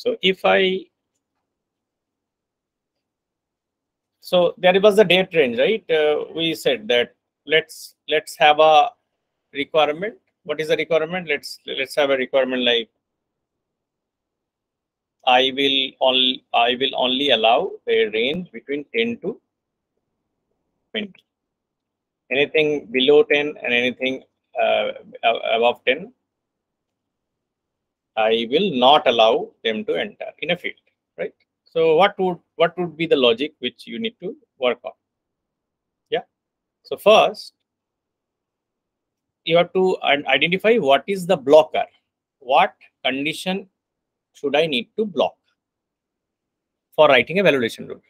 So if I, so there was the date range, right? Uh, we said that let's let's have a requirement. What is the requirement? Let's let's have a requirement like I will only I will only allow a range between 10 to 20. Anything below 10 and anything uh, above 10, I will not allow them to enter in a field, right? So what would what would be the logic which you need to work on? Yeah. So first, you have to identify what is the blocker. What condition should I need to block for writing a validation rule?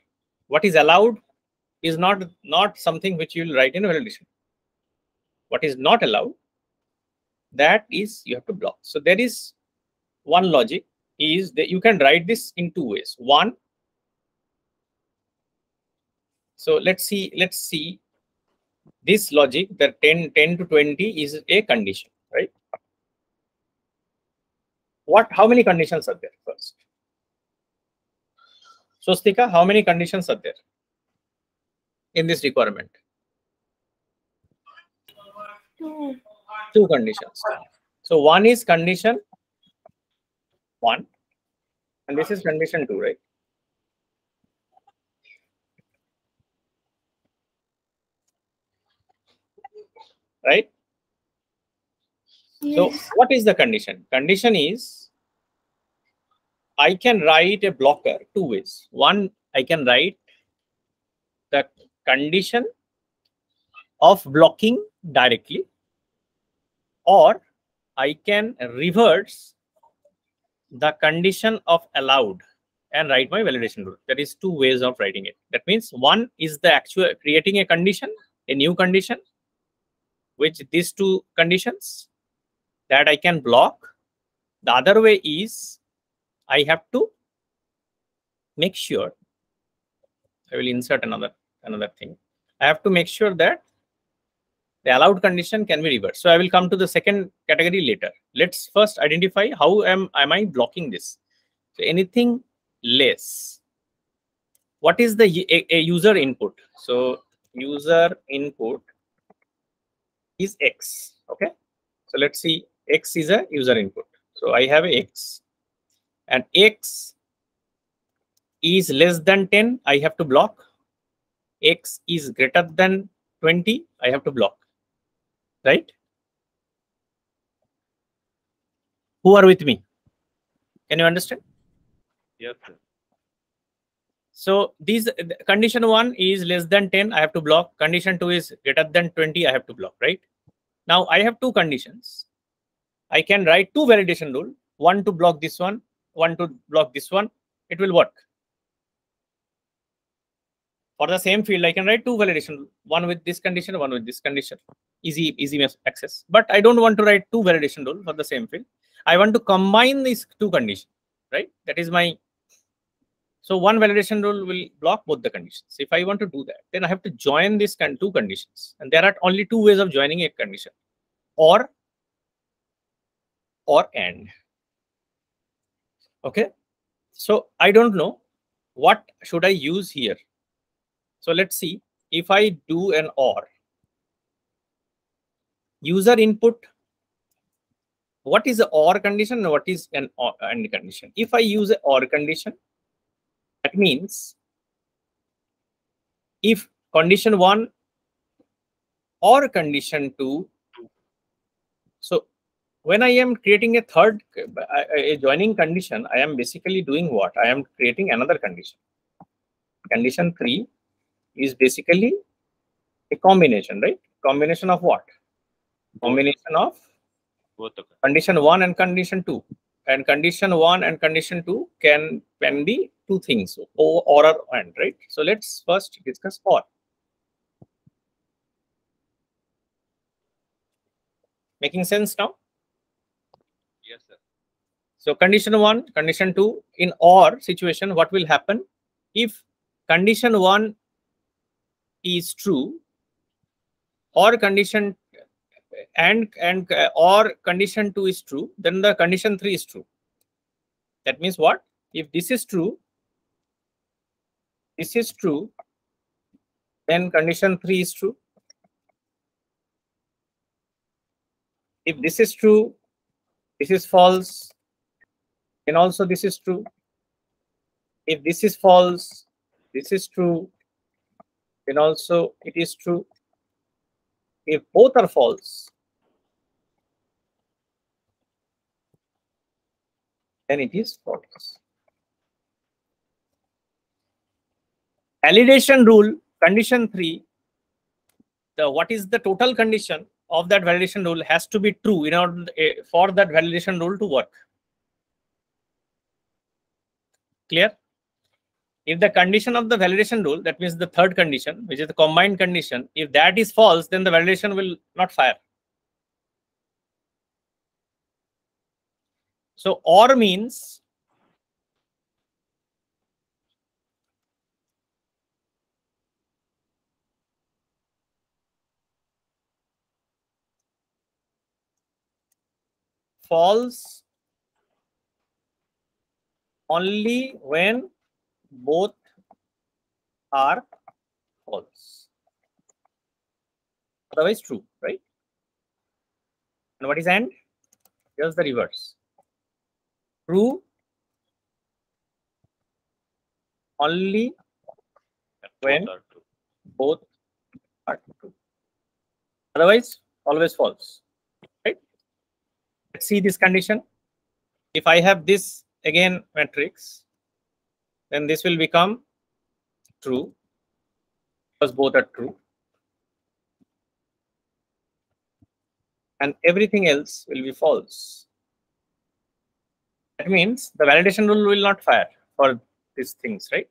What is allowed is not not something which you will write in a validation. What is not allowed, that is you have to block. So there is one logic is that you can write this in two ways. One, so let's see, let's see this logic that 10, 10 to 20 is a condition, right? What, how many conditions are there first? so Swastika, how many conditions are there in this requirement? Two. Two conditions. So one is condition one, and this is condition two, right? Right? So what is the condition? Condition is I can write a blocker two ways. One, I can write the condition of blocking directly, or I can reverse the condition of allowed and write my validation rule. There is two ways of writing it. That means one is the actual creating a condition, a new condition, which these two conditions that I can block. The other way is I have to make sure I will insert another another thing. I have to make sure that the allowed condition can be reversed. So I will come to the second category later. Let's first identify how am, am I blocking this. So anything less. What is the a, a user input? So user input is X. Okay. So let's see X is a user input. So I have X and X is less than 10. I have to block. X is greater than 20. I have to block right? Who are with me? Can you understand? Yes, sir. So these condition one is less than 10, I have to block. Condition two is greater than 20, I have to block, right? Now I have two conditions. I can write two validation rule, one to block this one, one to block this one. It will work. For the same field, I can write two validation one with this condition, one with this condition. Easy, easy access. But I don't want to write two validation rule for the same field. I want to combine these two conditions, right? That is my so one validation rule will block both the conditions. If I want to do that, then I have to join these con two conditions. And there are only two ways of joining a condition. Or, or and. Okay. So I don't know what should I use here. So let's see if I do an or. User input. What is the or condition what is an and condition? If I use an or condition, that means if condition 1 or condition 2 so when i am creating a third a joining condition i am basically doing what i am creating another condition condition 3 is basically a combination right? Combination of what? Combination of Both condition 1 and condition 2 and condition 1 and condition 2 can can be two things or or and right? So let's first discuss or. Making sense now? Yes, sir. so condition 1 condition 2 in or situation what will happen? If condition 1 is true or condition and and or condition 2 is true then the condition 3 is true that means what if this is true, this is true, then condition 3 is true. If this is true, this is false, then also this is true. If this is false, this is true, then also it is true. If both are false, then it is false. Validation rule, condition 3, the what is the total condition of that validation rule has to be true in order eh, for that validation rule to work. Clear? If the condition of the validation rule, that means the third condition, which is the combined condition, if that is false, then the validation will not fire. So OR means false only when both are false. Otherwise true, right? And what is AND? Just the reverse. True only when Both are true. both are true. Otherwise, always false. Right? Let's see this condition. If I have this again matrix, then this will become true because both are true. And everything else will be false. That means the validation rule will not fire for these things, right?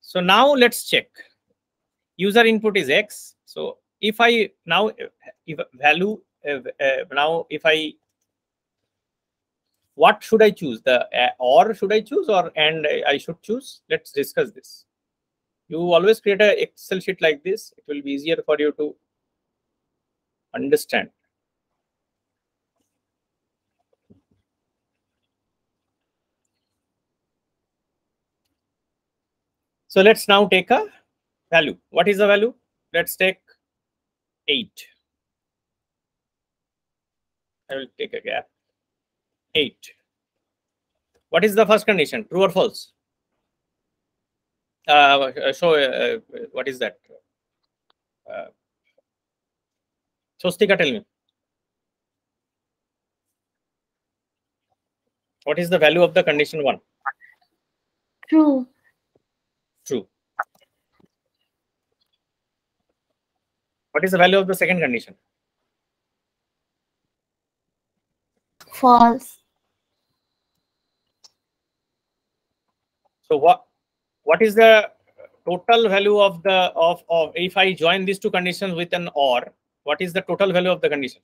So now let's check. User input is X. So if I now if value uh, uh, now if I what should I choose? The uh, or should I choose or and I should choose? Let's discuss this. You always create an Excel sheet like this. It will be easier for you to understand. So let's now take a value. What is the value? Let's take 8. I will take a gap. 8. What is the first condition? True or false? Uh, so, uh, what is that? Uh, Swastika, tell me. What is the value of the condition 1? True. True. What is the value of the second condition? False. So what what is the total value of the of of if I join these two conditions with an OR, what is the total value of the condition?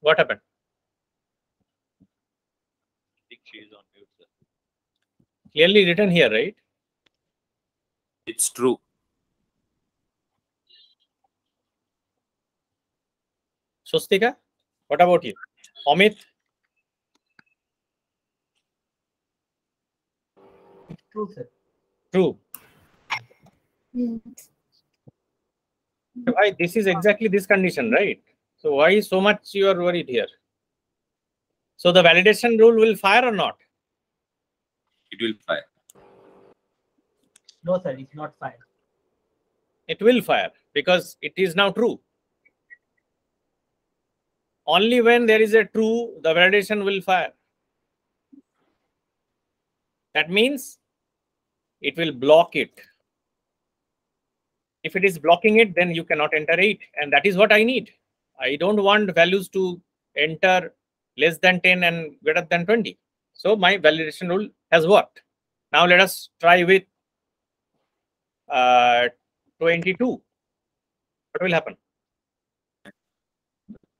What happened? I think she is on mute, sir. Clearly written here, right? It's true. Swastika, what about you? Amit? True, sir. True. Yes. Why this is exactly this condition, right? So why so much you are worried here? So the validation rule will fire or not? It will fire. No, sir, it's not fire. It will fire because it is now true. Only when there is a true, the validation will fire. That means it will block it. If it is blocking it, then you cannot enter it. And that is what I need. I don't want values to enter less than 10 and greater than 20. So my validation rule has worked. Now let us try with uh, 22. What will happen?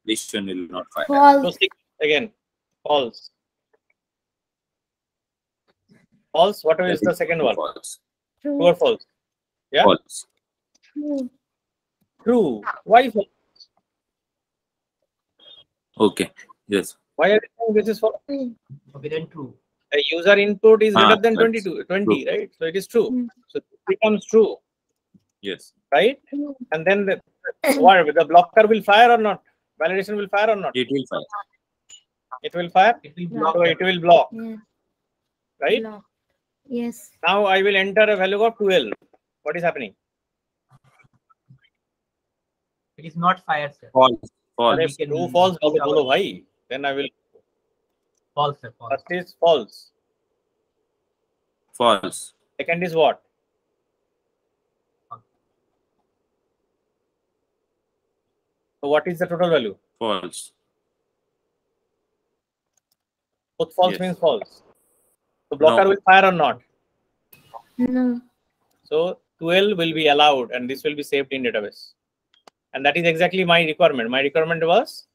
Condition will not fire. So False. six again, false. False. What is the second one? False. True or false? Yeah. False. True. True. Why false? Okay. Yes. Why are you saying this is false? Forbidden true. A user input is ah, greater than 22, 20, true. right? So it is true. Mm. So it becomes true. Yes. Right? Hmm. And then the, what, the blocker will fire or not? Validation will fire or not? It will fire. It will fire? It will block. So it will block. Yeah. Right? Block. Yes. Now I will enter a value of 12. What is happening? It is not fire, sir. False. False. True, false. Bolo, bolo, bhai. Then I will. False. False. First is false. False. Second is what? So what is the total value? False. Both false Yes. means false. So blocker No. will fire or not? No. So 12 will be allowed and this will be saved in database. And that is exactly my requirement. My requirement was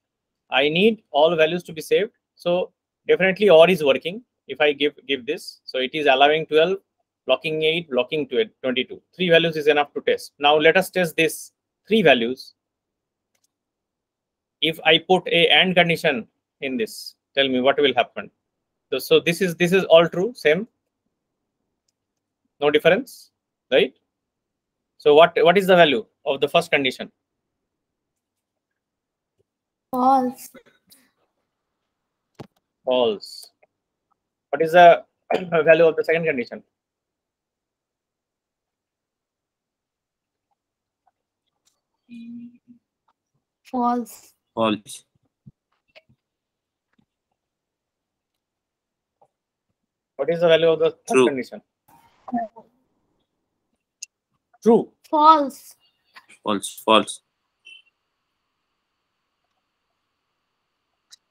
I need all values to be saved. So definitely OR is working. If I give give this, so it is allowing 12, blocking 8, blocking 12, 22. Three values is enough to test. Now let us test this three values. If I put a AND condition in this, tell me what will happen. So, so this is this is all true, same. No difference, right? So what what is the value of the first condition? False. False. What is the value of the second condition? False. False. What is the value of the third True. condition? True. False. False. False.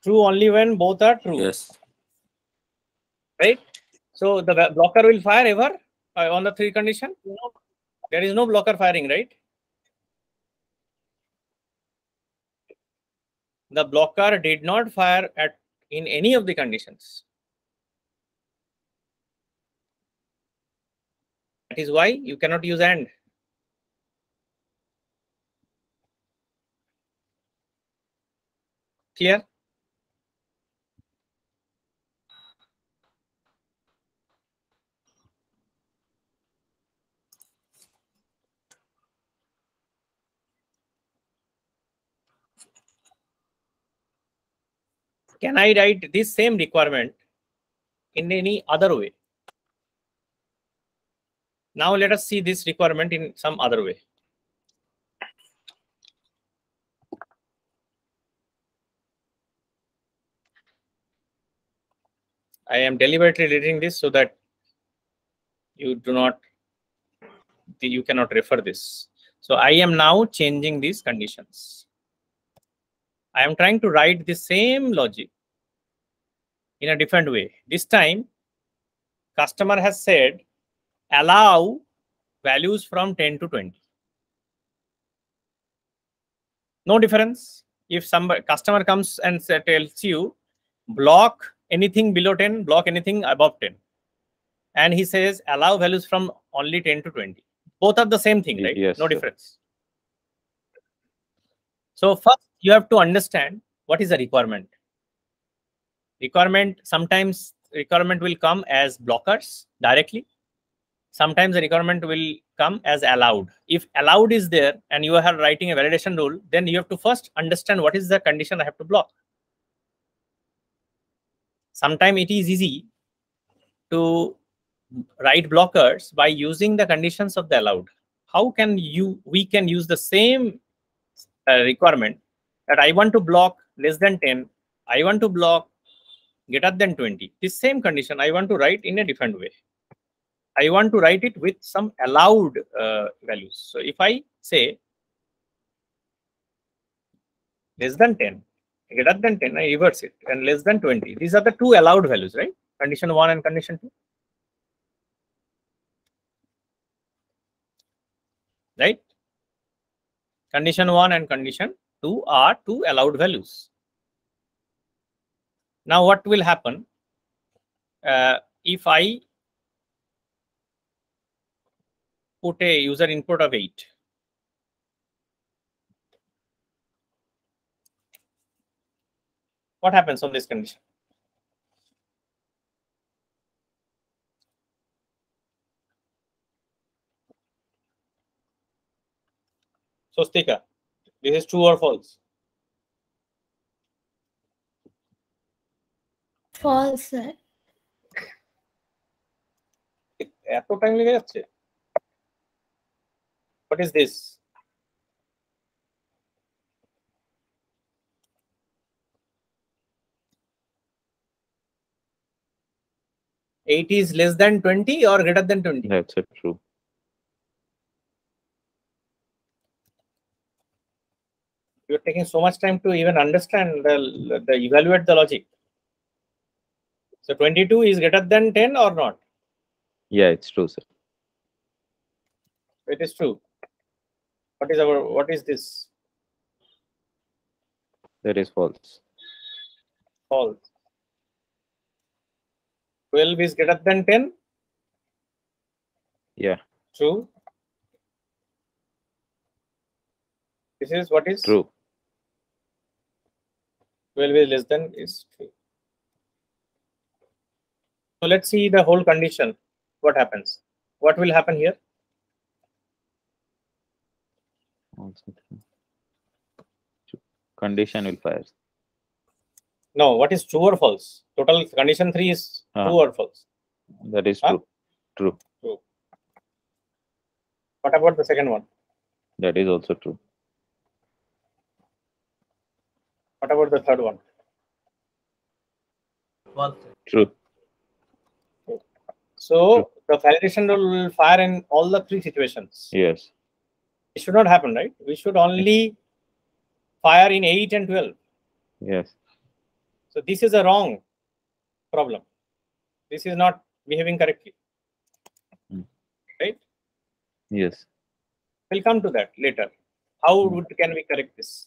True only when both are true, Yes. right? So the blocker will fire ever uh, on the three condition? No. There is no blocker firing, right? The blocker did not fire at in any of the conditions. That is why you cannot use AND. Clear? Can I write this same requirement in any other way? Now let us see this requirement in some other way. I am deliberately reading this so that you do not, you cannot refer this. So I am now changing these conditions. I am trying to write the same logic in a different way. This time, customer has said allow values from 10 to 20. No difference. If some customer comes and say, tells you block anything below 10, block anything above 10. And he says allow values from only 10 to 20. Both are the same thing, right? yes, no sir. difference. So first you have to understand what is the requirement. Requirement, sometimes requirement will come as blockers directly. Sometimes the requirement will come as allowed. If allowed is there and you are writing a validation rule, then you have to first understand what is the condition I have to block. Sometimes it is easy to write blockers by using the conditions of the allowed. How can you we can use the same uh, requirement that I want to block less than 10, I want to block greater than 20. This same condition I want to write in a different way. I want to write it with some allowed uh, values. So if I say less than 10, greater than 10, I reverse it, and less than 20. These are the two allowed values, right? Condition 1 and condition 2. Right? Condition 1 and condition 2 are two allowed values. Now, what will happen uh, if I put a user input of 8? What happens on this condition? So, Stika, this is true or false? false sir এত time লেগে যাচ্ছে what is this Eight is less than 20 or greater than 20? That's a true. You're taking so much time to even understand the, the evaluate the logic. So 22 is greater than 10 or not? Yeah, it's true, sir. It is true. What is our what is this? That is false. False. 12 is greater than 10? Yeah, True. This is what is true. 12 is less than is true. So let's see the whole condition. What happens? What will happen here? True. True. Condition will fire. No, what is true or false? Total condition 3 is Ah. true or false. That is Huh? true. True. What about the second one? That is also true. What about the third one? False. True. So the validation rule will fire in all the three situations. Yes. It should not happen, right? We should only fire in 8 and 12. Yes. So this is a wrong problem. This is not behaving correctly. Hmm. Right? Yes. We'll come to that later. How Hmm. would, can we correct this?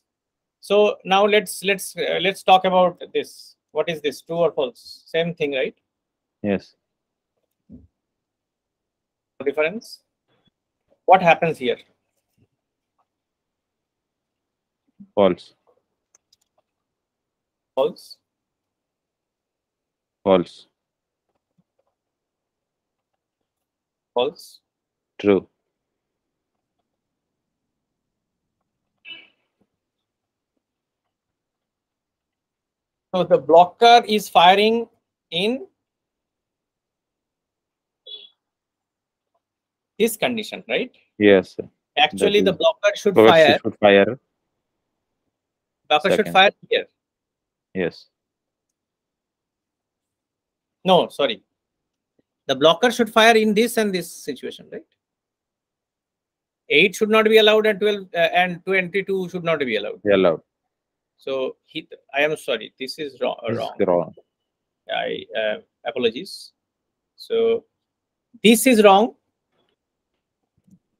So now let's let's uh, let's talk about this. What is this? True or false? Same thing, right? Yes. Difference. What happens here? False. False. False. False. True. So the blocker is firing in this condition, right? Yes. sir. Actually, the blocker should First fire. should fire. Blocker should fire here. Yes. No, sorry. The blocker should fire in this and this situation, right? 8 should not be allowed and 12 uh, and 22 should not be allowed. Be allowed. So he, I am sorry. This is wrong. This is wrong. wrong. I uh, apologies. So this is wrong,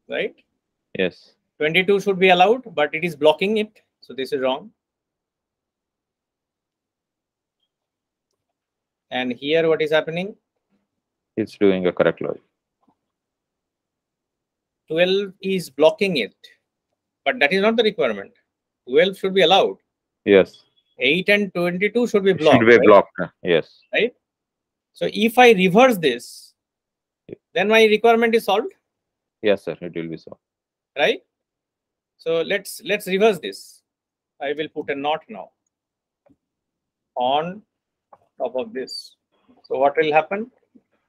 right? Yes. 22 should be allowed, but it is blocking it. So this is wrong. And here, what is happening? It's doing a correct logic. 12 is blocking it, but that is not the requirement. 12 should be allowed. Yes. 8 and 22 should be blocked. should be right? blocked. Yes. Right. So if I reverse this, then my requirement is solved, Yes, sir. It will be solved. right? So let's let's reverse this. I will put a not now on top of this. So what will happen?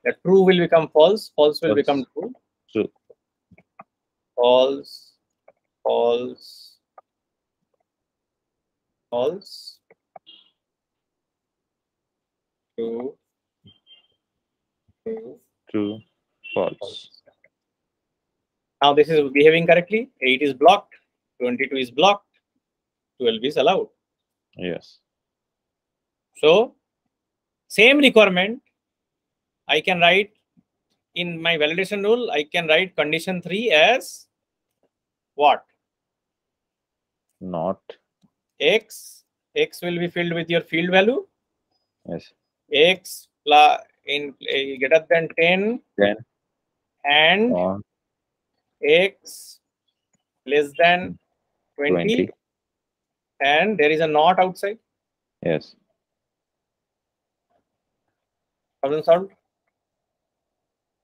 The true will become false, false will become true. True. False, false, false, true, true, True. False. false. Now this is behaving correctly. 8 is blocked, 22 is blocked, 12 is allowed. Yes. So, same requirement, I can write in my validation rule, I can write condition 3 as what? Not x x will be filled with your field value. Yes. x plus in uh, greater than 10 10 and x less than 20, 20. and there is a not outside. Yes. problem solved.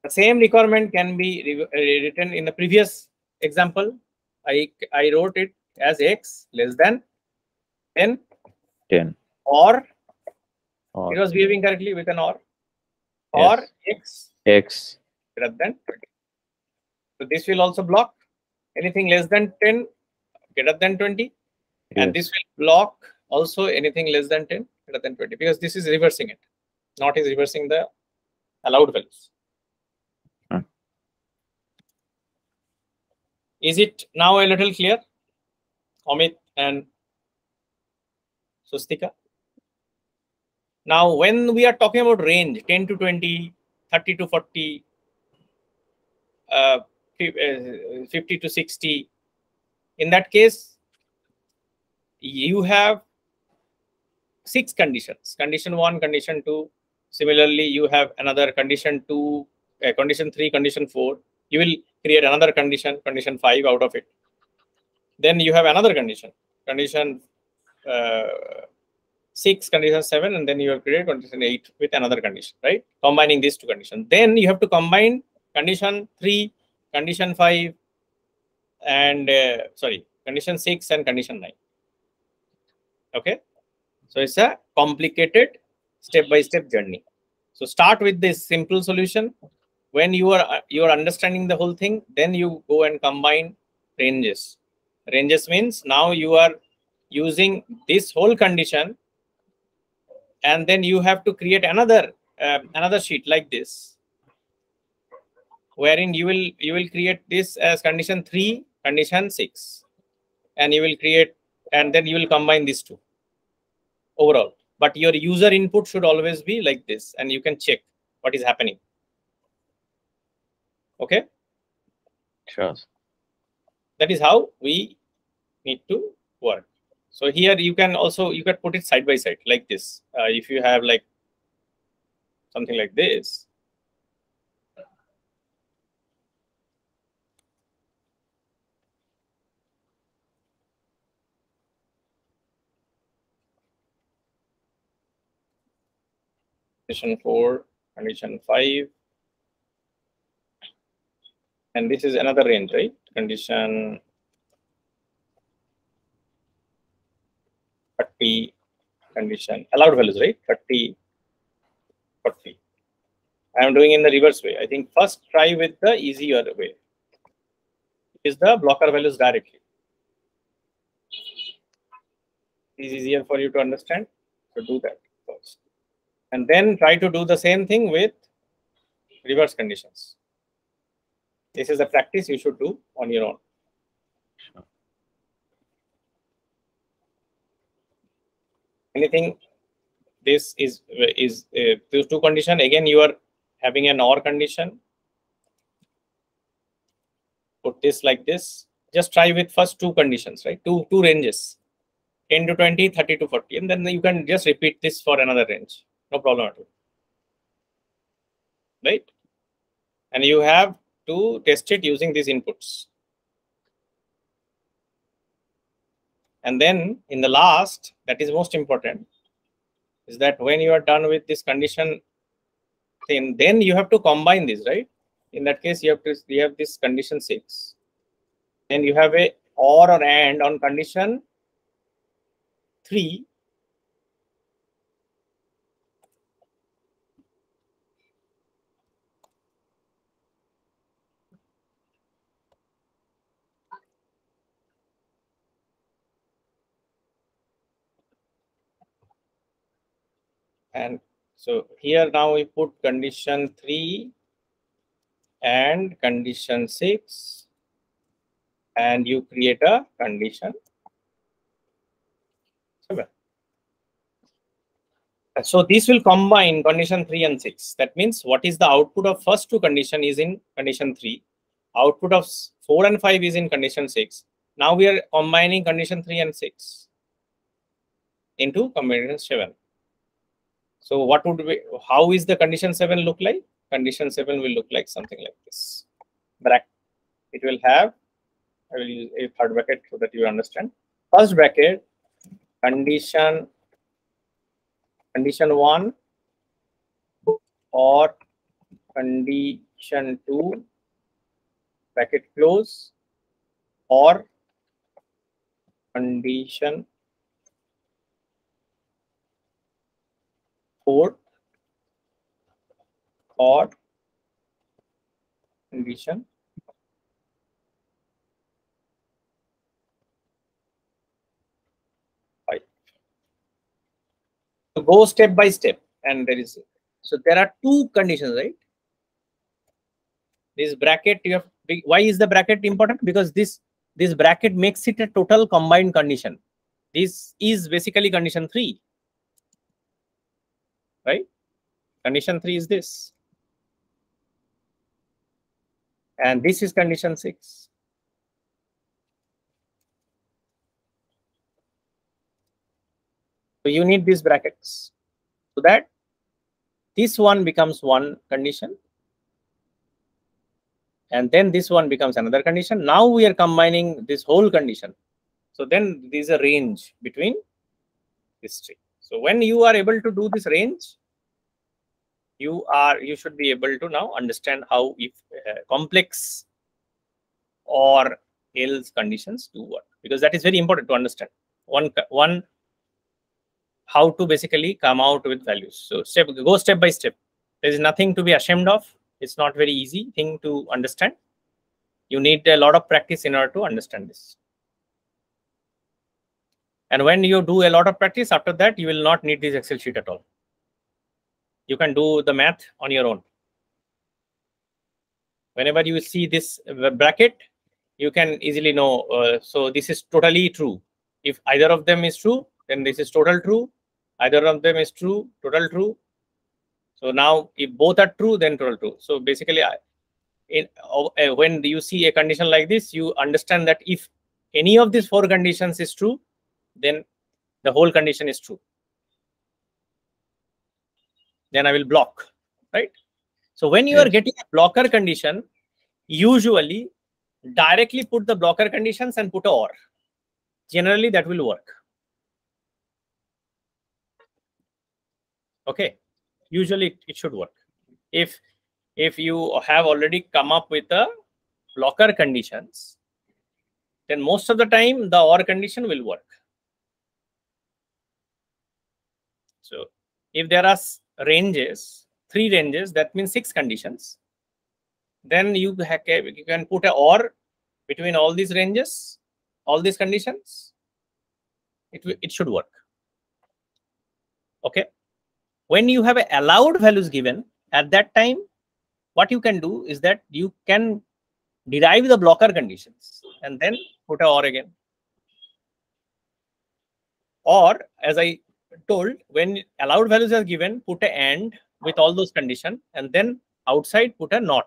The same requirement can be re- uh, written in the previous example. I i wrote it as x less than 10 10 or? Or. It was behaving correctly with an or. Or Yes. x x. greater than 20 so this will also block. Anything less than 10 greater than 20 and this will block also anything less than 10 greater than 20 because this is reversing it. Not is reversing the allowed values. Hmm. is it now a little clear? Amit and Swastika now when we are talking about range 10 to 20 30 to 40 uh, uh, 50 to 60 in that case you have six conditions. Condition one condition two. Similarly you have another condition two uh, condition three condition four. You will create another condition condition five out of it. Then you have another condition condition six condition seven and then you will create condition eight with another condition right? Combining these two conditions then you have to combine condition three condition five and uh, sorry condition six and condition nine. Okay? So it's a complicated step by step journey. So start with this simple solution. When you are you are understanding the whole thing then you go and combine ranges. Ranges means now you are using this whole condition and then you have to create another uh, another sheet like this wherein you will you will create this as condition 3 condition 6 and you will create and then you will combine these two overall. But your user input should always be like this and you can check what is happening. Okay? Sure. that is how we need to work so here you can also you can put it side by side like this. Uh, if you have like something like this. Condition 4 condition 5 and this is another range right? Condition 30 condition. Allowed values right? 30 40 i am doing in the reverse way. I think first try with the easier way. Is the blocker values directly? Is easier for you to understand so do that first. And then try to do the same thing with reverse conditions. This is a practice you should do on your own anything this is is uh, those two condition again you are having an or condition. Put this like this. Just try with first two conditions right? Two two ranges. 10 to 20 30 to 40 and then you can just repeat this for another range. No problem at all. Right? And you have to test it using these inputs and then in the last that is most important is that when you are done with this condition then, then you have to combine this right? In that case you have to you have this condition 6 then you have a or or and on condition 3 and so here now we put condition 3 and condition 6 and you create a condition. 7 so this will combine condition 3 and 6 that means what is the output of first two condition is in condition 3 output of 4 and 5 is in condition 6 now we are combining condition 3 and 6 into combination 7. So what would be, how is the condition 7 look like? Condition 7 will look like something like this. Bracket. It will have, I will use a third bracket so that you understand. First bracket, condition, condition 1 or condition 2 bracket close or condition 4 or condition five. So go step by step, and there is so there are two conditions, right? This bracket you have. Why is the bracket important? Because this this bracket makes it a total combined condition. This is basically condition three, right? Condition three is this, and this is condition six. So you need these brackets so that this one becomes one condition and then this one becomes another condition. Now we are combining this whole condition. So then there is a range between this three. So when you are able to do this range, you are you should be able to now understand how if uh, complex or else conditions do work because that is very important to understand. One one how to basically come out with values. So step go step by step. There is nothing to be ashamed of. It's not very easy thing to understand. You need a lot of practice in order to understand this. And when you do a lot of practice, after that, you will not need this Excel sheet at all. You can do the math on your own. Whenever you see this bracket, you can easily know. Uh, so this is totally true. If either of them is true, then this is total true. Either of them is true, total true. So now if both are true, then total true. So basically, in, uh, when you see a condition like this, you understand that if any of these four conditions is true, then the whole condition is true. Then I will block, right? So when you Yes. are getting a blocker condition, usually directly put the blocker conditions and put a or. Generally, that will work. Okay, usually it, it should work. If if you have already come up with the blocker conditions, then most of the time the or condition will work. So if there are ranges, three ranges, that means six conditions. Then you, you can put a or between all these ranges, all these conditions. It, it should work. Okay. When you have a allowed values given, at that time, what you can do is that you can derive the blocker conditions and then put a or again. Or as I told, when allowed values are given, put a and with all those condition and then outside put a not.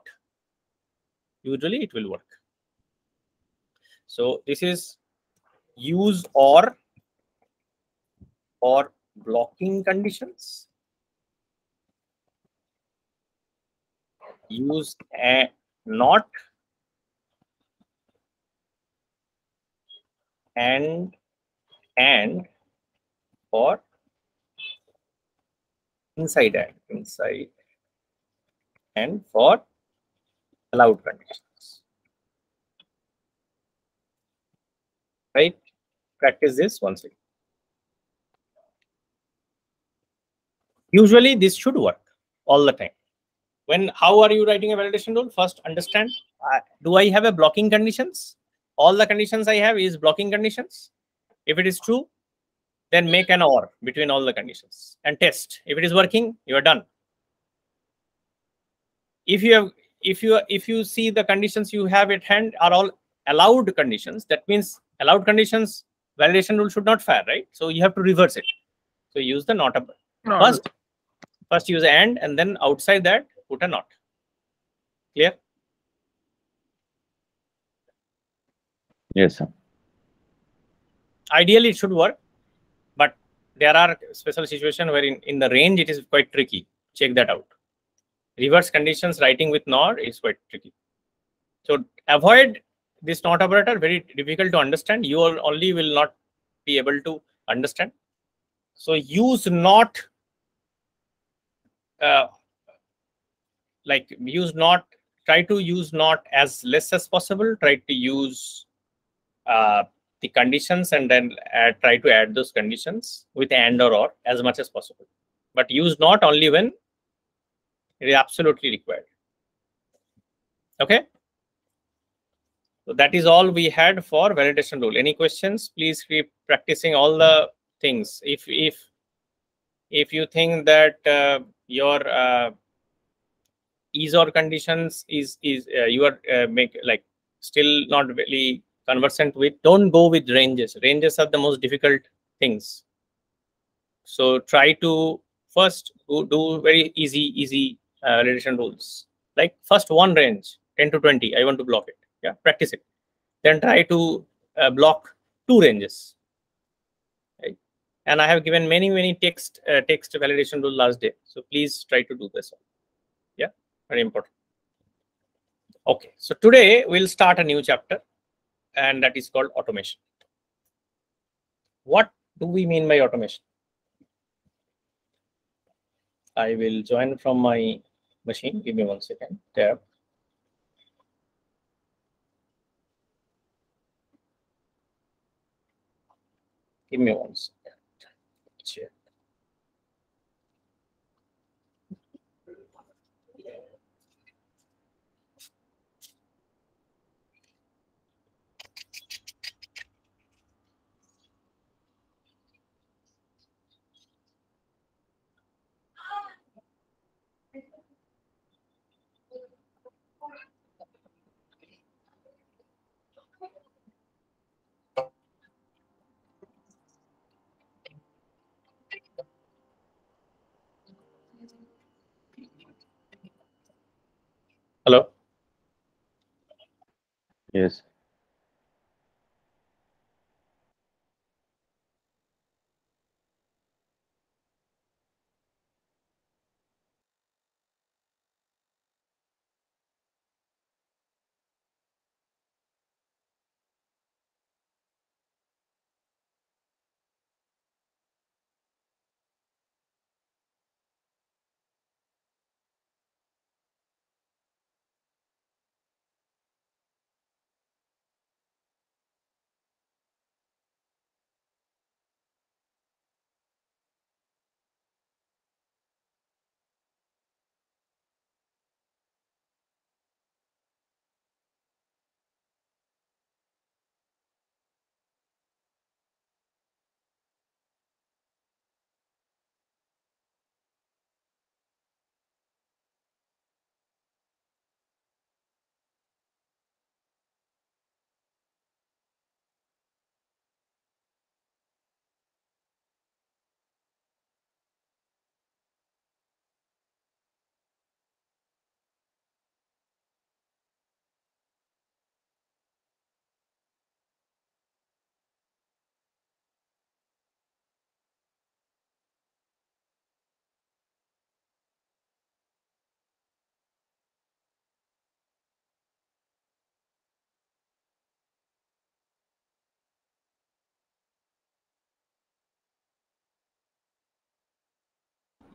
Usually it will work. So this is use or or blocking conditions. Use a not and and for inside and inside and for allowed conditions. Right? Practice this once again. Usually this should work all the time. When how are you writing a validation rule? First understand uh, do i have a blocking conditions? All the conditions i have is blocking conditions. If it is true then make an or between all the conditions and test. If it is working you are done. If you have if you if you see the conditions you have at hand are all allowed conditions that means allowed conditions validation rule should not fire right? So you have to reverse it. So use the not up first first use and and then outside that put a not. Clear? Yes, sir. ideally it should work. but there are special situations where in, in the range it is quite tricky. Check that out. Reverse conditions writing with NOR is quite tricky. So avoid this not operator, very difficult to understand. You only will not be able to understand. So use not uh, like use not try to use not as less as possible. Try to use uh, the conditions and then add, try to add those conditions with and or or as much as possible. But use not only when it is absolutely required. Okay. So that is all we had for validation rule. Any questions? Please keep practicing all the things. If if if you think that uh, your uh, or conditions is is uh, you are uh, make like still not really conversant with, don't go with ranges. Ranges are the most difficult things. So try to first do, very easy easy uh, validation rules. Like first one range, 10 to 20, I want to block it. Yeah, practice it. Then try to uh, block two ranges. Right? And I have given many, many text uh, text validation rule last day. So please try to do this. Yeah, very important. Okay, so today we'll start a new chapter and that is called automation. What do we mean by automation? I will join from my machine. Give me one second. Tab. Give me one second.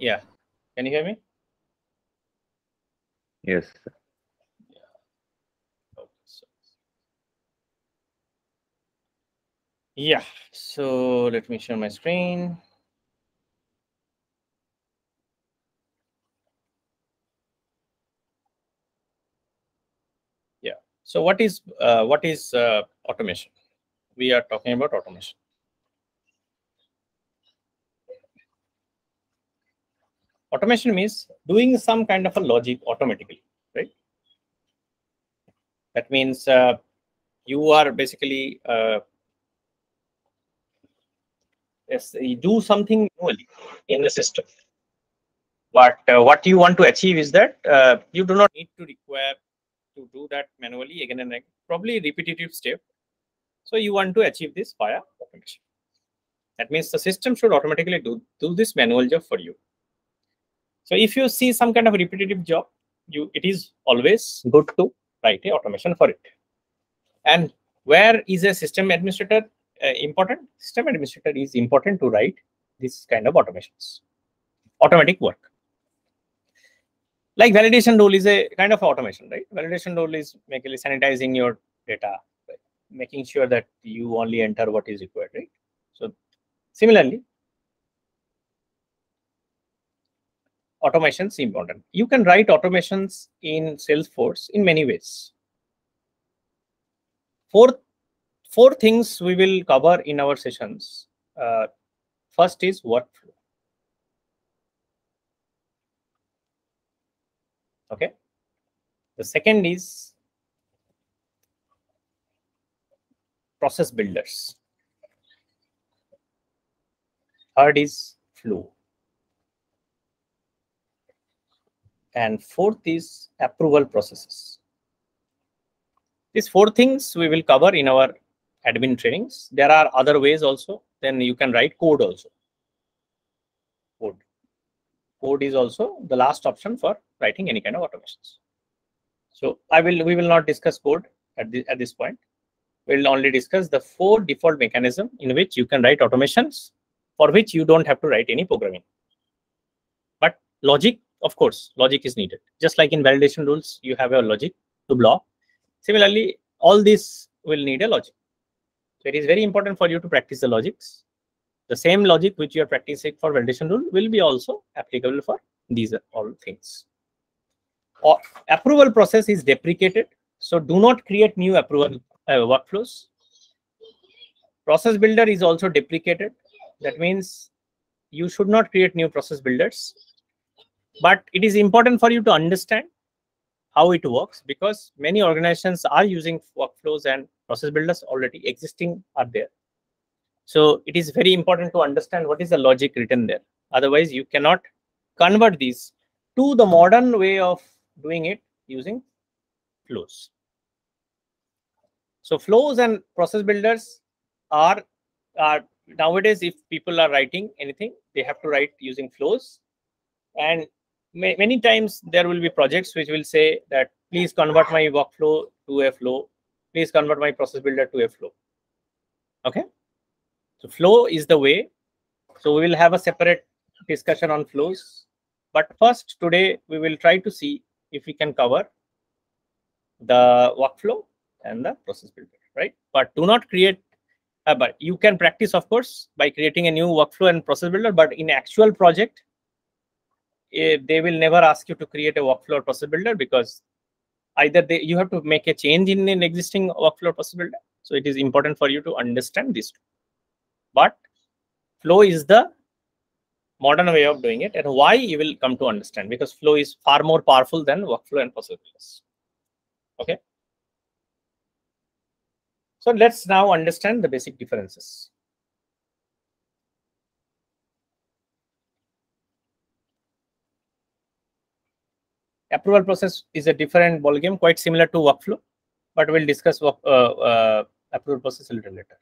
Yeah. Can you hear me? Yes. Okay, so- Yeah, so let me share my screen. Yeah, so what is uh, what is uh, automation? We are talking about automation. Automation means doing some kind of a logic automatically, right? That means uh, you are basically uh, yes, you do something manually in the system. But uh, what you want to achieve is that uh, you do not need to require to do that manually again and again, probably repetitive step. So you want to achieve this via automation. That means the system should automatically do, do this manual job for you. So if you see some kind of repetitive job, you it is always good to write a automation for it. And where is a system administrator uh, important? System administrator is important to write this kind of automations, automatic work. Like validation rule is a kind of automation, right? Validation rule is basically sanitizing your data, right? making sure that you only enter what is required, right? So similarly, automations important. You can write automations in Salesforce in many ways. Four, four things we will cover in our sessions. Uh, first is workflow. Okay. The second is process builders. Third is flow. And fourth is approval processes. These four things we will cover in our admin trainings. There are other ways also. Then you can write code also. Code. Code is also the last option for writing any kind of automations. So I will we will not discuss code at this at this point. We'll only discuss the four default mechanism in which you can write automations for which you don't have to write any programming. But logic, of course, logic is needed. Just like in validation rules, you have a logic to block. Similarly, all this will need a logic. So it is very important for you to practice the logics. The same logic which you are practicing for validation rule will be also applicable for these all things. Or approval process is deprecated. So do not create new approval uh, workflows. Process builder is also deprecated. That means you should not create new process builders. But it is important for you to understand how it works because many organizations are using workflows and process builders already existing are there. So it is very important to understand what is the logic written there. Otherwise, you cannot convert these to the modern way of doing it using flows. So flows and process builders are, are nowadays, if people are writing anything, they have to write using flows. And many times there will be projects which will say that please convert my workflow to a flow. Please convert my process builder to a flow. Okay. So flow is the way. So we will have a separate discussion on flows. But first today we will try to see if we can cover the workflow and the process builder, right? But do not create, uh, but you can practice, of course, by creating a new workflow and process builder. But in actual project, eh, they will never ask you to create a workflow or process builder because either they, you have to make a change in an existing workflow or process builder. So it is important for you to understand this. But flow is the modern way of doing it and why you will come to understand because flow is far more powerful than workflow and process builders. Okay. So let's now understand the basic differences. Approval process is a different ballgame, quite similar to workflow, but we'll discuss work, uh, uh, approval process a little later.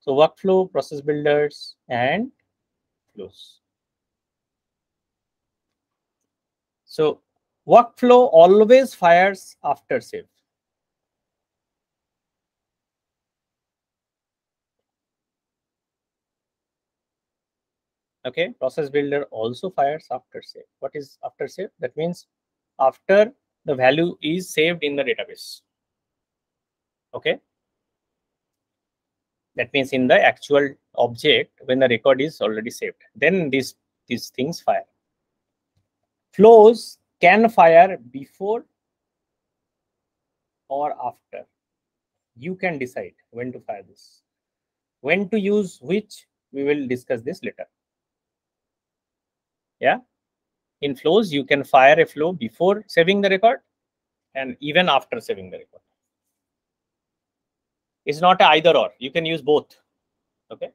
So workflow, process builders, and flows. So workflow always fires after save. Okay, process builder also fires after save. What is after save? That means after the value is saved in the database. Okay. That means in the actual object when the record is already saved, then these these things fire. Flows can fire before or after. You can decide when to fire this. When to use which, we will discuss this later. Yeah. In flows, you can fire a flow before saving the record and even after saving the record. It's not either or. You can use both. Okay.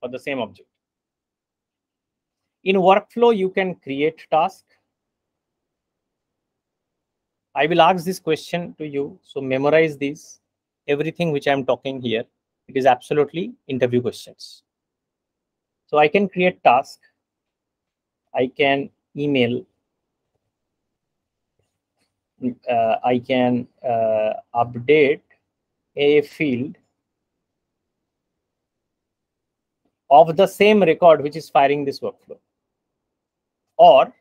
For the same object. In workflow, you can create task. I will ask this question to you. So memorize this. Everything which I'm talking here, it is absolutely interview questions. So I can create task. I can email. Uh, I can uh, update a field of the same record which is firing this workflow or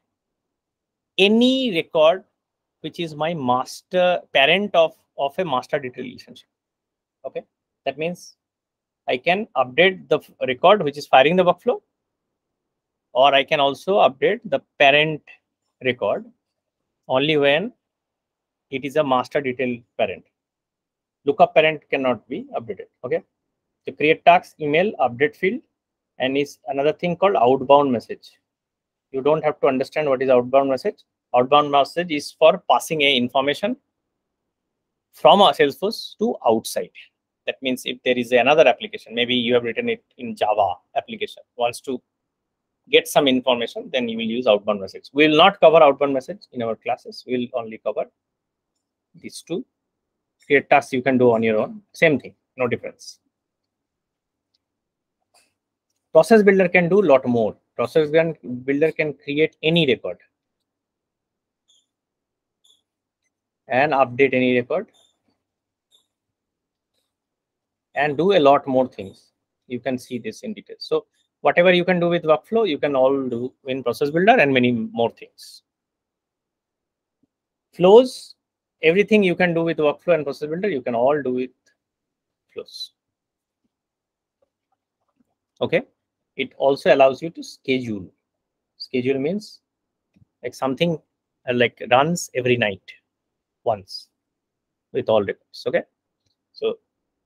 any record which is my master parent of of a master detail relationship okay that means i can update the record which is firing the workflow or i can also update the parent record only when it is a master detail parent. Lookup parent cannot be updated okay? To create task email update field and is another thing called outbound message. You don't have to understand what is outbound message. Outbound message is for passing a information from a salesforce to outside. That means if there is another application maybe you have written it in java application wants to get some information then you will use outbound message. We will not cover outbound message in our classes. We will only cover these two. Create tasks you can do on your own. Same thing no difference. Process builder can do a lot more. Process builder can create any record. And update any record. And do a lot more things. You can see this in detail. So whatever you can do with workflow you can all do in process builder and many more things. Flows everything you can do with workflow and process builder you can all do with flows. Okay? It also allows you to schedule. Schedule means like something uh, like runs every night once with all records okay? So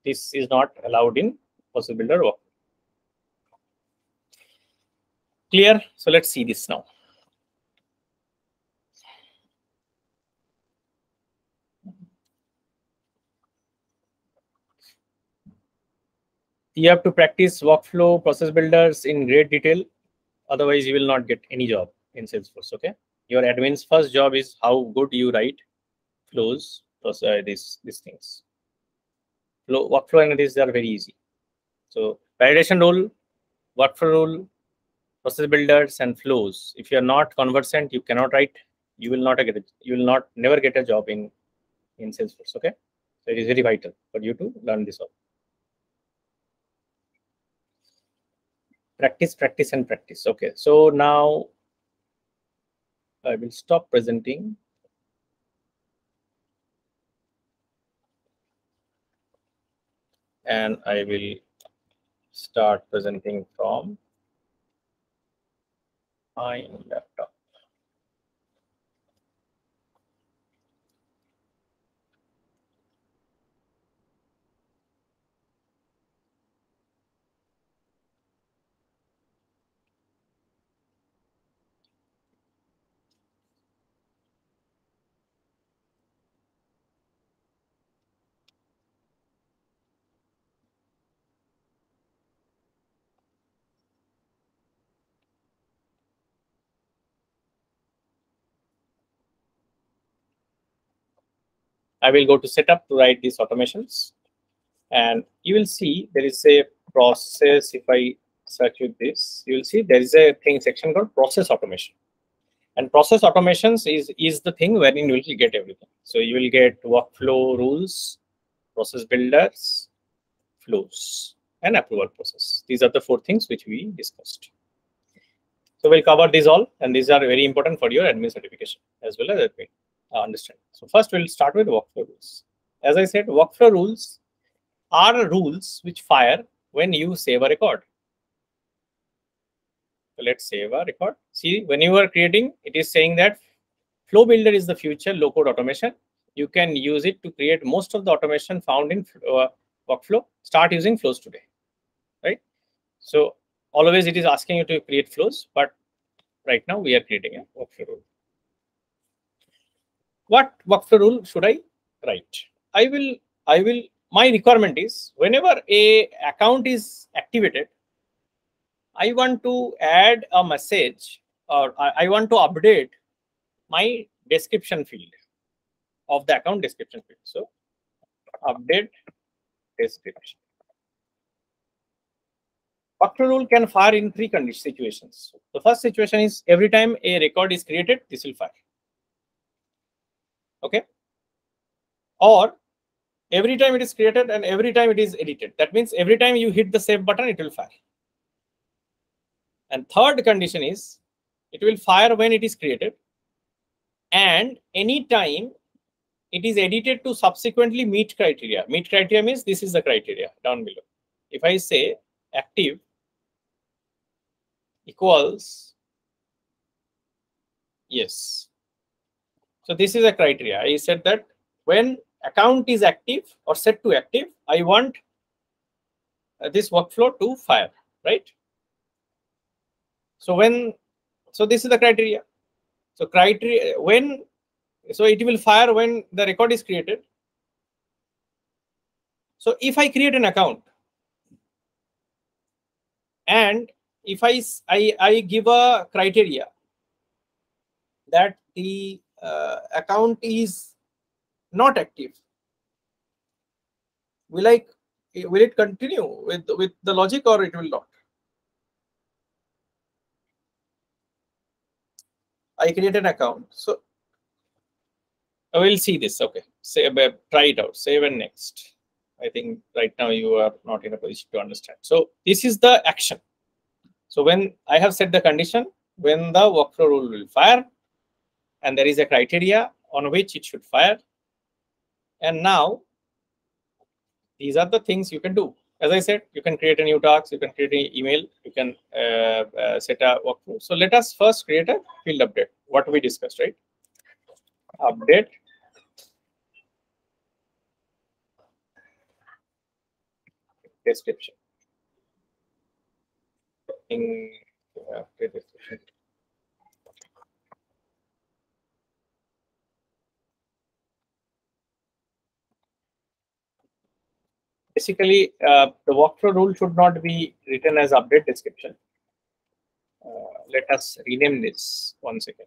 this is not allowed in process builder work clear? So let's see this now. You have to practice workflow process builders in great detail otherwise you will not get any job in salesforce okay? Your admin's first job is how good you write flows process uh, these these things. Flow workflow analysis are very easy. So validation rule workflow rule process builders and flows. If you are not conversant you cannot write. You will not get a, you will not never get a job in in salesforce okay? So it is very vital for you to learn this all. Practice practice and practice okay? So now i will stop presenting. And i will start presenting from my laptop I will go to setup to write these automations. And you will see there is a process. If I search with this, you will see there is a thing section called process automation. And process automations is, is the thing wherein you will get everything. So you will get workflow rules, process builders, flows, and approval process. These are the four things which we discussed. So we'll cover these all, and these are very important for your admin certification as well as admin understand. So first we'll start with workflow rules. As I said, workflow rules are rules which fire when you save a record. So let's save a record. See, when you are creating, it is saying that Flow Builder is the future low-code automation. You can use it to create most of the automation found in uh, workflow. Start using flows today, right? So always it is asking you to create flows, but right now we are creating a workflow rule what workflow rule should I write? I will, I will, my requirement is whenever a account is activated, I want to add a message or I, want to update my description field of the account description field. So update description. workflow rule can fire in three situations. The first situation is every time a record is created, this will fire. Okay. Or every time it is created and every time it is edited. That means every time you hit the save button, it will fire. And third condition is it will fire when it is created and anytime it is edited to subsequently meet criteria. Meet criteria means this is the criteria down below. If I say active equals yes. So this is a criteria. I said that when account is active or set to active, I want uh, this workflow to fire, right? So when, so this is the criteria. So criteria, when, so it will fire when the record is created. So if I create an account and if I, I, I give a criteria that the uh, account is not active, will like will it continue with, with the logic or it will not? I create an account. So I will see this. Okay. Save, uh, try it out. Save and next. I think right now you are not in a position to understand. So this is the action. So when I have set the condition, when the workflow rule will fire, and there is a criteria on which it should fire. And now these are the things you can do. As I said, you can create a new task, you can create an email, you can uh, uh, set a workflow. So let us first create a field update, what we discussed, right? Update. Description. In, update description. Basically uh, the workflow rule should not be written as update description. Uh, let us rename this one second.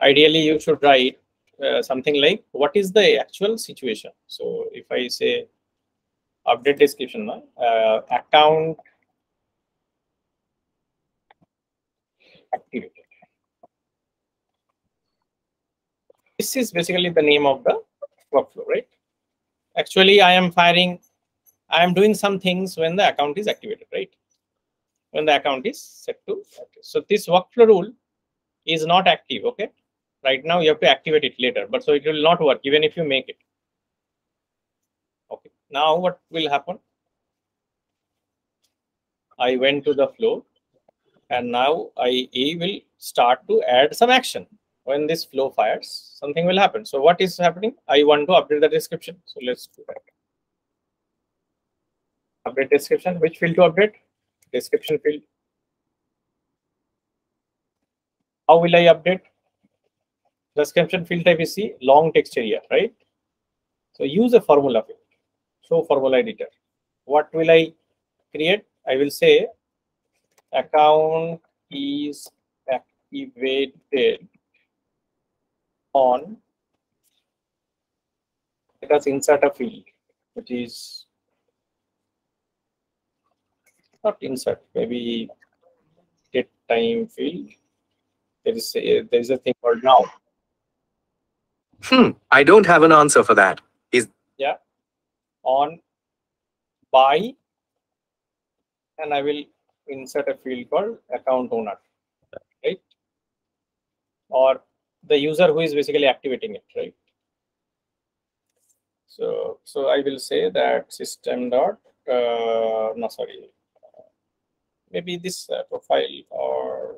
Ideally, you should write uh, something like what is the actual situation. So if I say update description, uh, account activated. This is basically the name of the workflow, right? Actually, I am firing, I am doing some things when the account is activated, right? When the account is set to. So this workflow rule is not active, okay? Right now you have to activate it later, but so it will not work even if you make it. Okay, now what will happen? I went to the flow and now I will start to add some action when this flow fires, something will happen. So what is happening? I want to update the description. So let's do that. Update description. Which field to update? Description field. How will I update? Description field type is C, long text area, right? So use a formula field. Show formula editor. What will I create? I will say account is activated on let us insert a field which is not insert maybe get time field. There is a, there is a thing called now. Hmm, I don't have an answer for that. Is yeah. On by and I will insert a field called account owner right? Or the user who is basically activating it right? So so I will say that system dot uh, no sorry. Maybe this uh, profile or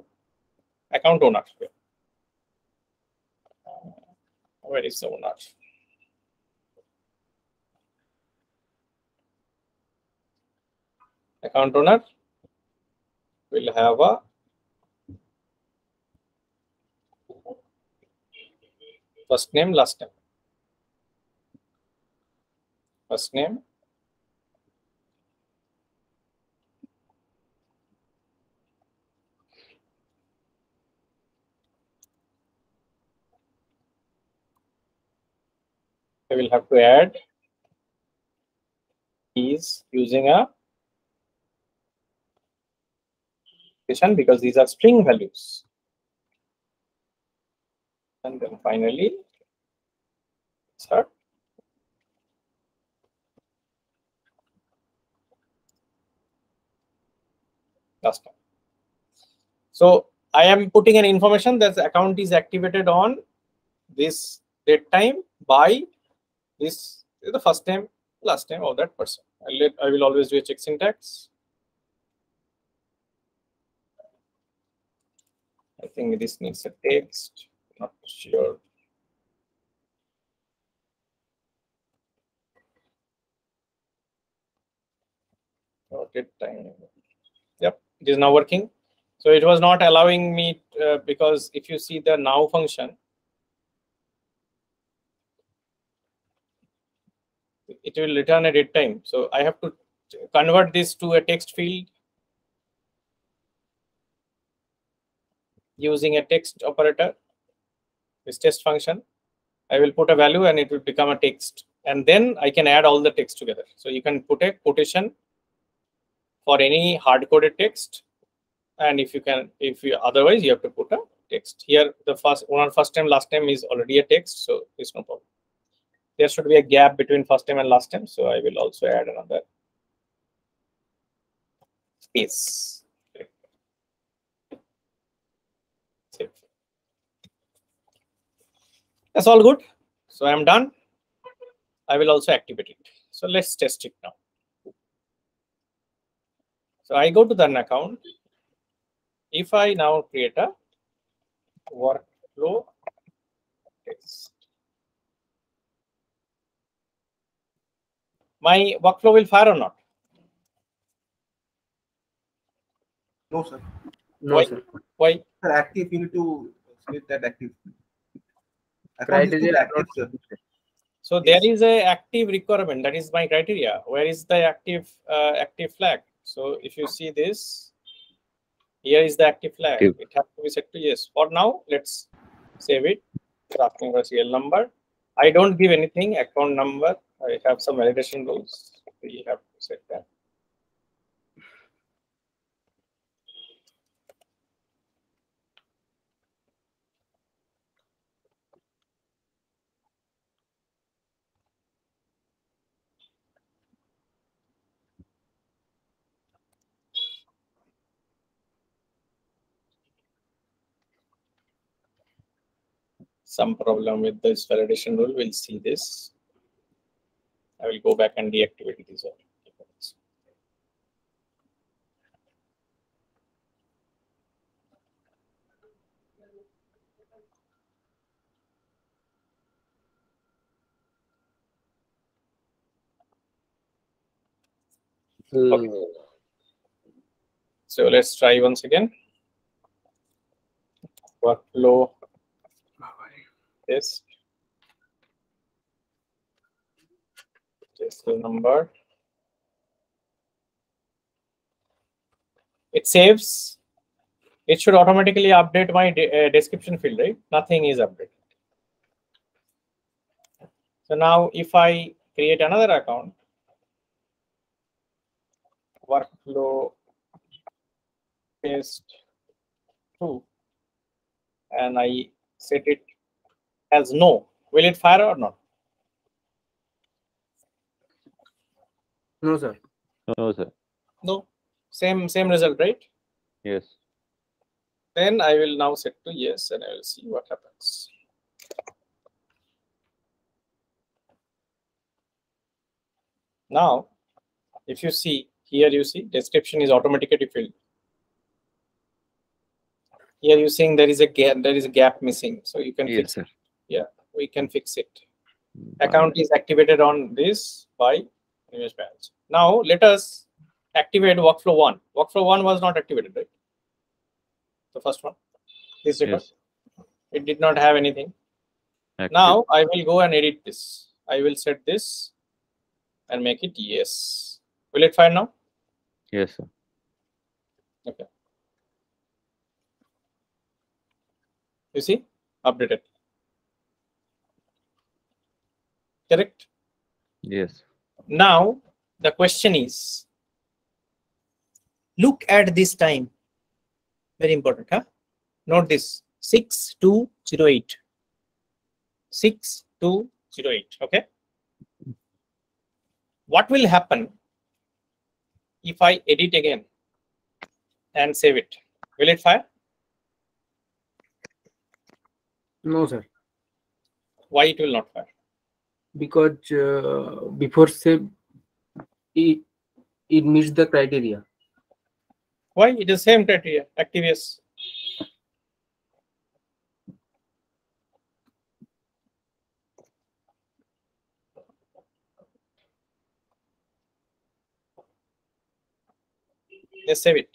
account owner. Uh, where is the owner? Account owner will have a first name, last name. First name. I will have to add is using a because these are string values. And then finally, insert last time. So I am putting an information that the account is activated on this date time by this is the first name, last name of that person. I'll let, I will always do a check syntax. I think this needs a text, not sure. Date time. Yep, it is now working. So it was not allowing me uh, because if you see the now function, it will return a date time. So I have to convert this to a text field using a text operator, this text function. I will put a value and it will become a text. And then I can add all the text together. So you can put a quotation for any hard-coded text. And if you can, if you otherwise you have to put a text. Here the first one first time, last time is already a text, so it's no problem there should be a gap between first time and last time. So I will also add another space. Save. That's all good. So I'm done. I will also activate it. So let's test it now. So I go to the account. If I now create a workflow test. my workflow will fire or not? No, sir. No, Why? sir. Why? Sir, active, you need to split that active. Account is Criteria still are active, not. So there is a active requirement. That is my criteria. Where is the active uh, active flag? So if you see this, here is the active flag. Active. It has to be set to yes. For now, let's save it. It's asking for serial number. I don't give anything. Account number. I have some validation rules. We have to set that. Some problem with this validation rule. We'll see this. I will go back and deactivate these all. Okay. So let's try once again. Workflow Test the number. It saves. It should automatically update my de- uh, description field, right? Nothing is updated. So now if I create another account, workflow paste two, and I set it as no, will it fire or not? No, sir. No, sir. No, same same result, right? Yes. Then I will now set to yes, and I will see what happens. Now, if you see here, you see description is automatically filled. Here you're saying there is a gap, there is a gap missing, so you can Yes, fix sir. it. Yeah we can fix it. account is activated on this by image badge. Now let us activate workflow one. Workflow one was not activated, right? The first one. This record. Yes. It did not have anything. Active. Now I will go and edit this. I will set this and make it yes. Will it fire now? Yes, sir. Okay. You see? Updated. Correct? Yes. Now the question is look at this time. Very important huh? Note this. 6208 6208 okay? What will happen if i edit again and save it? Will it fire? No, sir. why it will not fire Because uh, before save, it, it meets the criteria. why it is same criteria activius Let's save it.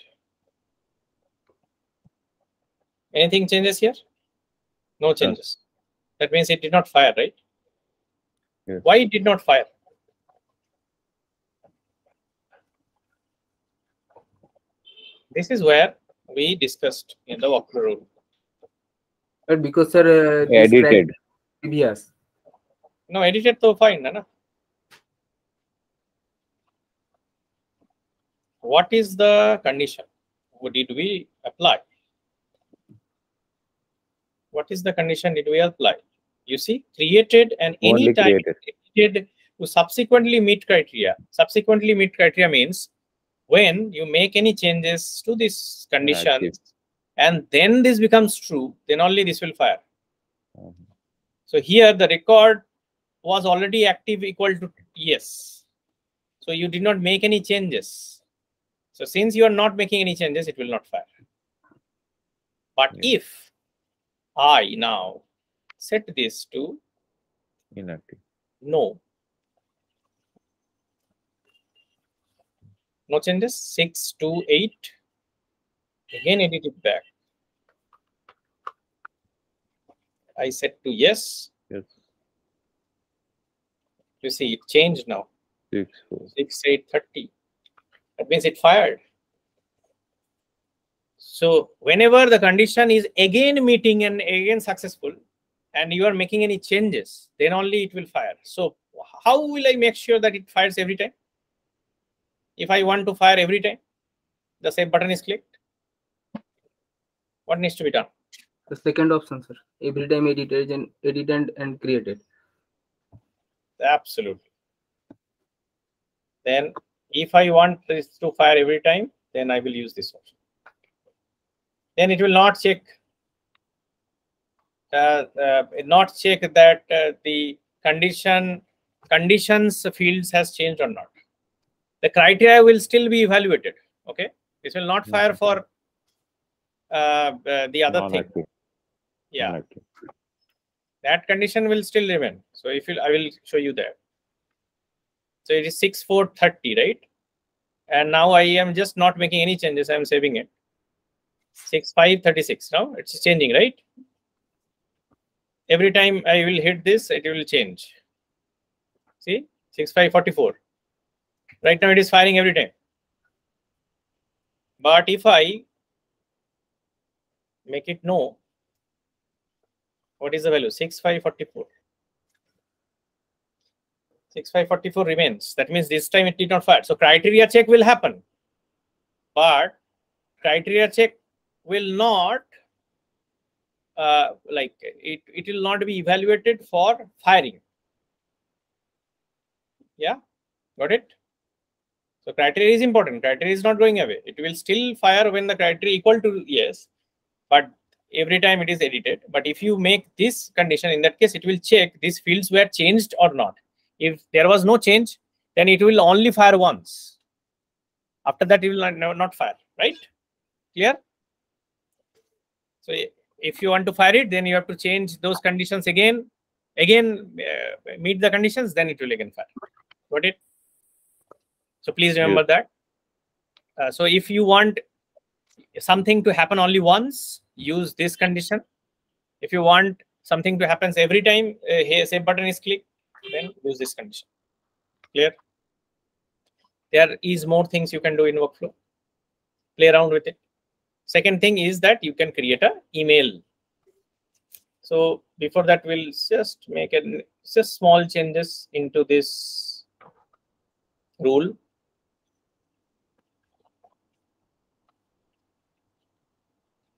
Anything changes here? No changes. That means it did not fire, right? Yes. Why it did not fire? This is where we discussed in the workflow rule. But because sir, uh, Edited. criteria- Yes. No, edited to fine, na? What is the condition? What did we apply? What is the condition did we apply? You see, created and any time created. to subsequently meet criteria. Subsequently meet criteria means when you make any changes to this condition and then this becomes true, then only this will fire. Mhm. So here the record was already active equal to yes. So you did not make any changes. So since you are not making any changes, it will not fire. But Yeah. if I now set this to Inactive. no, no changes, six to eight, again edit it back. I set to yes, Yes. you see it changed now. Six, four. 6 8 30 that means it fired so whenever the condition is again meeting and again successful and you are making any changes then only it will fire. So how will i make sure that it fires every time? If i want to fire every time the same button is clicked. What needs to be done? The second option, sir. Every time edited and edited and created. absolutely. Then if i want this to fire every time then i will use this option. Then it will not check not check that uh, the condition conditions fields has changed or not the criteria will still be evaluated okay this will not fire for uh, uh, the other thing Non-active. yeah that condition will still remain. So if you, I will show you that. So it is six 6430, right? And now I am just not making any changes. I am saving it. Six 6536 now it's changing, right? Every time I will hit this, it will change. See, 6544. Right now it is firing every time. But if I make it no, what is the value 6544 6544 remains that means this time it did not fire so criteria check will happen but criteria check will not uh, like it, it will not be evaluated for firing. Yeah got it? So criteria is important. Criteria is not going away. It will still fire when the criteria equal to yes but every time it is edited. But if you make this condition in that case it will check these fields were changed or not. If there was no change then it will only fire once. After that it will not, not fire right? Clear? So if you want to fire it then you have to change those conditions again again uh, meet the conditions then it will again fire. Got it? So please remember that. Uh, so if you want something to happen only once use this condition. If you want something to happen every time uh, here same button is clicked then use this condition. Clear? There is more things you can do in workflow. Play around with it second thing is that you can create a email so before that we'll just make a just small changes into this rule.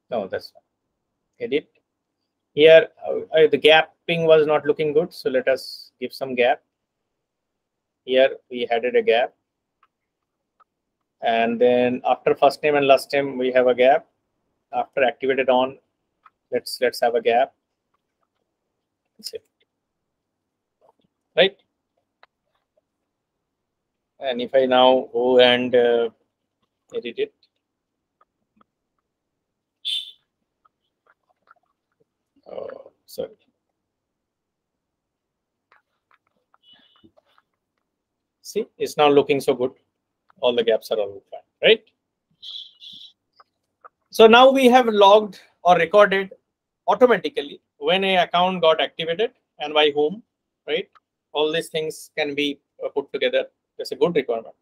No, that's edit. Here, uh, the gapping was not looking good, so let us give some gap. Here we added a gap. And then after first name and last name, we have a gap. After activated on, let's let's have a gap. That's. Right? And if I now go and uh, edit it, oh, sorry. See, it's now looking so good. All the gaps are all fine, right? So now we have logged or recorded automatically when a account got activated and by whom, right? All these things can be uh, put together. That's a good requirement.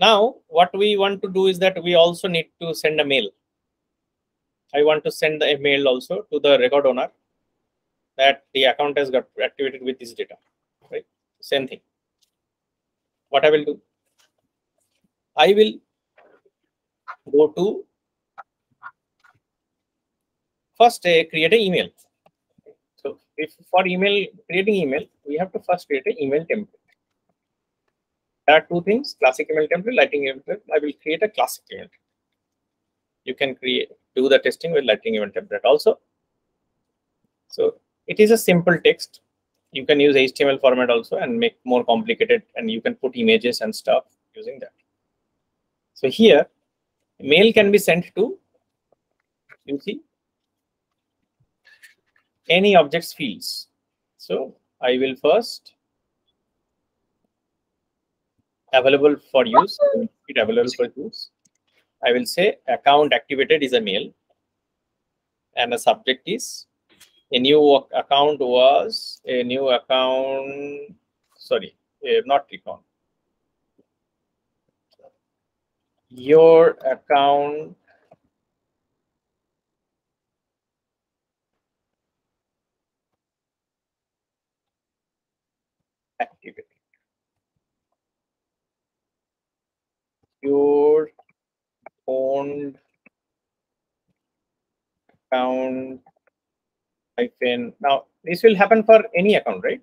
Now, what we want to do is that we also need to send a mail. I want to send a mail also to the record owner that the account has got activated with this data, right? Same thing. What I will do, I will go to first uh, create an email. So if for email creating email, we have to first create an email template. There are two things: classic email template, lightning email template. I will create a classic email. You can create do the testing with lightning email template also. So it is a simple text. You can use HTML format also and make more complicated, and you can put images and stuff using that. So here, mail can be sent to, you see, any objects fields. So I will first available for use, it available for use. I will say account activated is a mail and the subject is a new account was a new account, sorry, uh, not account. Your account activated. Your owned account hyphen. Now, this will happen for any account, right?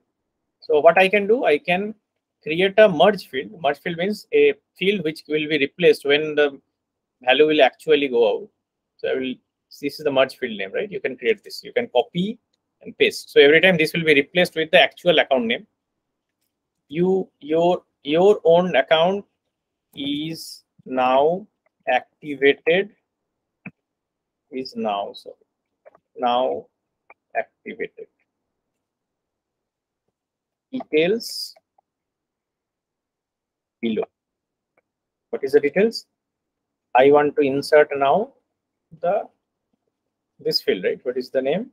So what I can do, I can create a merge field. Merge field means a field which will be replaced when the value will actually go out. So I will, this is the merge field name, right? You can create this. You can copy and paste. So every time this will be replaced with the actual account name. You, your, your own account is now activated is now so now activated details below. What is the details? I want to insert now the this field right? What is the name?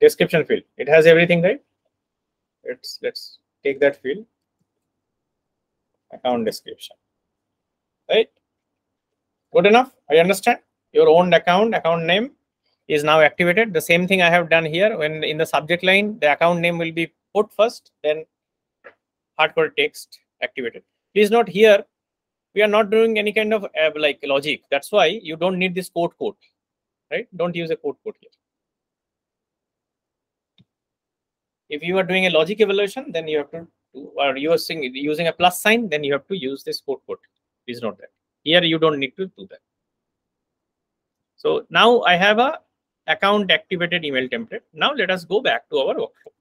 Description field. It has everything right? Let's let's take that field. Account description. Right? Good enough? I understand. Your own account account name is now activated. The same thing i have done here. When in the subject line the account name will be put first then hardcore text activated please note here. We are not doing any kind of uh, like logic. That's why you don't need this quote quote, right? Don't use a quote quote here. If you are doing a logic evaluation then you have to or you are using using a plus sign then you have to use this quote code. Please note that here you don't need to do that. So now i have a account activated email template. Now let us go back to our workflow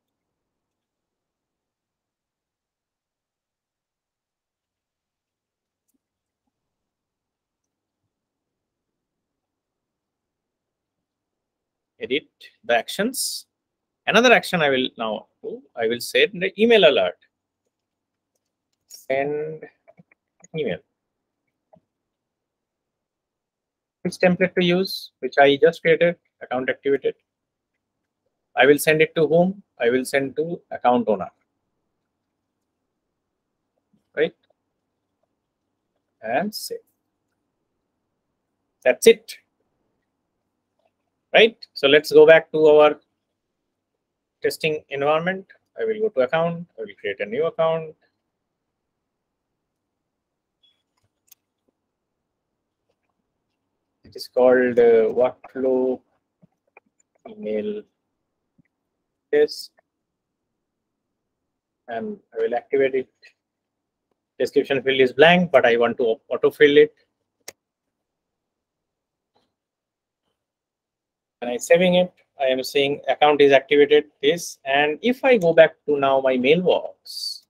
edit the actions another action i will now do i will send the email alert send email which template to use, which I just created, account activated. I will send it to whom? I will send to account owner. Right? And save. That's it right? So let's go back to our testing environment. I will go to account. I will create a new account. It is called uh, workflow email test. And I will activate it. Description field is blank, but I want to auto fill it. And I saving it. I am saying account is activated this. And if I go back to now my mailbox,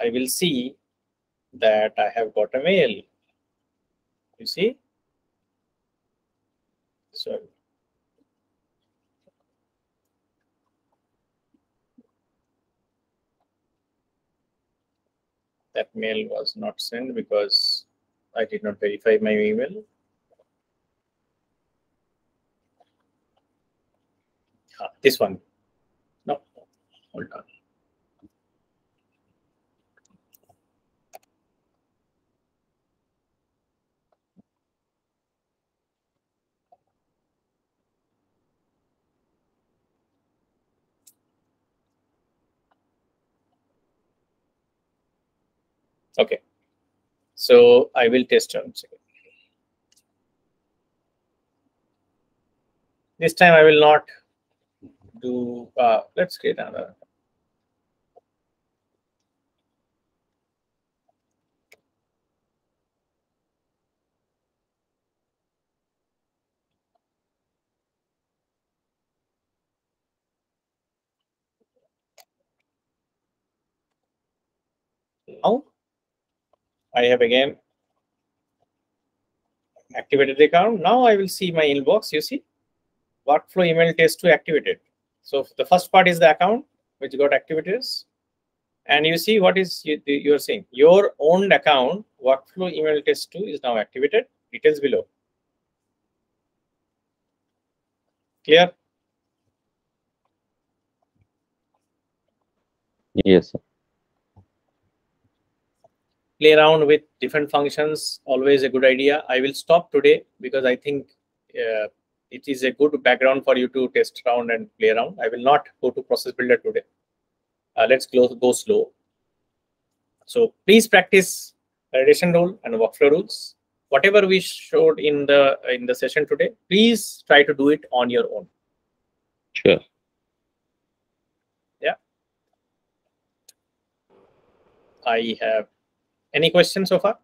I will see that I have got a mail. You see? So that mail was not sent because I did not verify my email. Ah, this one. No, hold on. Okay. So I will test again. This time I will not do, uh, let's create another. Now I have again activated the account. Now I will see my inbox. You see, workflow email test to activated. So the first part is the account which got activated, and you see what is you, you are saying. Your own account workflow email test two is now activated. Details below. Clear? Yes, sir. Play around with different functions always a good idea. I will stop today because i think uh, it is a good background for you to test around and play around. I will not go to process builder today. Uh, let's go, go slow. So please practice validation rule and workflow rules. Whatever we showed in the in the session today please try to do it on your own. Sure. Yeah. I have any questions so far